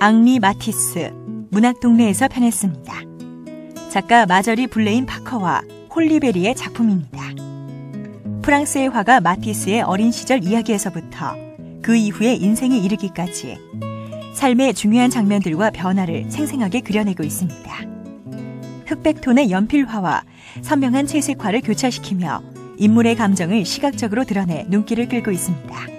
앙리 마티스 문학동네에서 펴냈습니다. 작가 마저리 블레인 파커와 홀리베리의 작품입니다. 프랑스의 화가 마티스의 어린 시절 이야기에서부터 그 이후의 인생에 이르기까지 삶의 중요한 장면들과 변화를 생생하게 그려내고 있습니다. 흑백톤의 연필화와 선명한 채색화를 교차시키며 인물의 감정을 시각적으로 드러내 눈길을 끌고 있습니다.